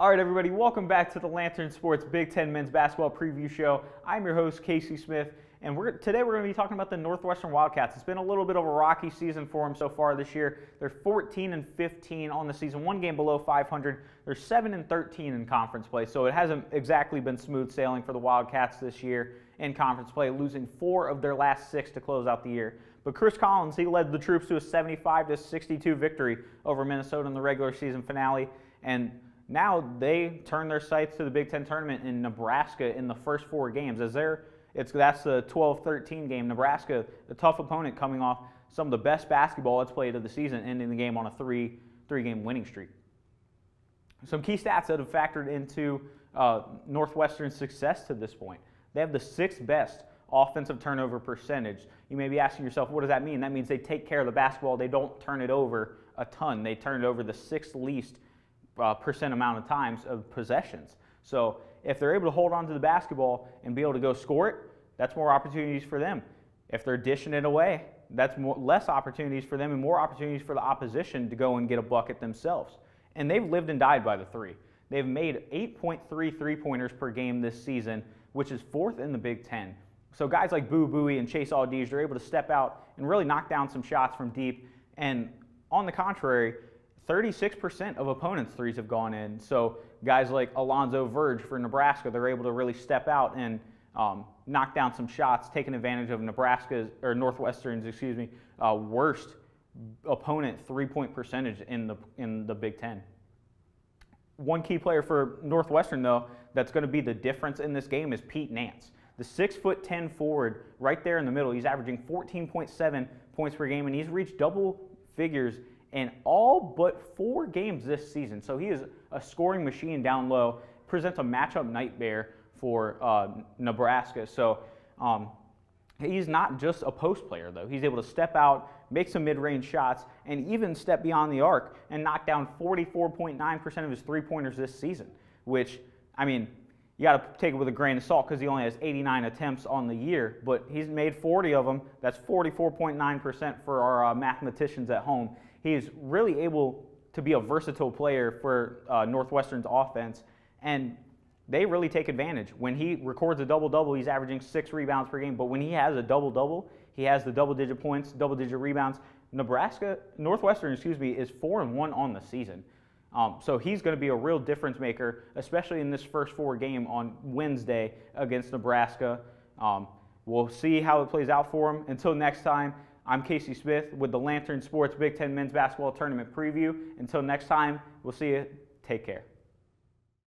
All right, everybody, welcome back to the Lantern Sports Big Ten Men's Basketball Preview Show. I'm your host, Casey Smith, and we're, today we're going to be talking about the Northwestern Wildcats. It's been a little bit of a rocky season for them so far this year. They're 14 and 15 on the season, one game below 500. They're 7 and 13 in conference play, so it hasn't exactly been smooth sailing for the Wildcats this year in conference play, losing four of their last six to close out the year. But Chris Collins, he led the troops to a 75 to 62 victory over Minnesota in the regular season finale, and now they turn their sights to the Big Ten tournament in Nebraska in the first four games. As they're, it's that's the 12-13 game. Nebraska, a tough opponent, coming off some of the best basketball it's played of the season, ending the game on a three three game winning streak. Some key stats that have factored into uh, Northwestern's success to this point. They have the sixth best offensive turnover percentage. You may be asking yourself, what does that mean? That means they take care of the basketball. They don't turn it over a ton. They turn it over the sixth least uh, percent amount of times of possessions. So if they're able to hold on to the basketball and be able to go score it, that's more opportunities for them. If they're dishing it away, that's more, less opportunities for them and more opportunities for the opposition to go and get a bucket themselves. And they've lived and died by the three. They've made 8.3 three pointers per game this season, which is fourth in the Big Ten. So guys like Boo Buie and Chase Audige are able to step out and really knock down some shots from deep. And on the contrary, 36% of opponents' threes have gone in. So guys like Alonzo Verge for Nebraska, they're able to really step out and um, knock down some shots, taking advantage of Nebraska's or Northwestern's, excuse me, uh, worst opponent three-point percentage in the in the Big Ten. One key player for Northwestern, though, that's going to be the difference in this game is Pete Nance. The six foot 10 forward right there in the middle. He's averaging 14.7 points per game, and he's reached double figures in all but four games this season. So he is a scoring machine down low, presents a matchup nightmare for uh, Nebraska. So um, he's not just a post player, though. He's able to step out, make some mid range shots, and even step beyond the arc and knock down 44.9% of his three pointers this season, which, I mean, you got to take it with a grain of salt because he only has 89 attempts on the year, but he's made 40 of them. That's 44.9% for our uh, mathematicians at home he's really able to be a versatile player for uh, Northwestern's offense, and they really take advantage. When he records a double double, he's averaging six rebounds per game. But when he has a double double, he has the double digit points, double digit rebounds. Nebraska, Northwestern, excuse me, is four and one on the season. Um, so he's going to be a real difference maker, especially in this first four game on Wednesday against Nebraska. Um, we'll see how it plays out for him. Until next time, I'm Casey Smith with the Lantern Sports Big Ten Men's Basketball Tournament Preview. Until next time, we'll see you. Take care.